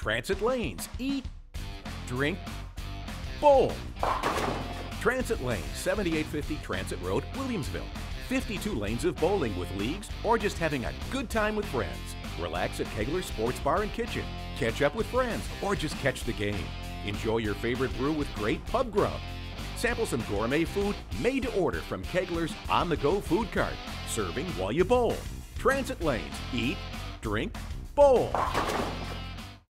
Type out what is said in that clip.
Transit Lanes. Eat, drink, bowl. Transit Lane, 7850 Transit Road, Williamsville. 52 lanes of bowling with leagues or just having a good time with friends. Relax at Kegler's Sports Bar and Kitchen. Catch up with friends or just catch the game. Enjoy your favorite brew with great pub grub. Sample some gourmet food made to order from Kegler's on the go food cart, serving while you bowl. Transit Lanes. Eat, drink, bowl.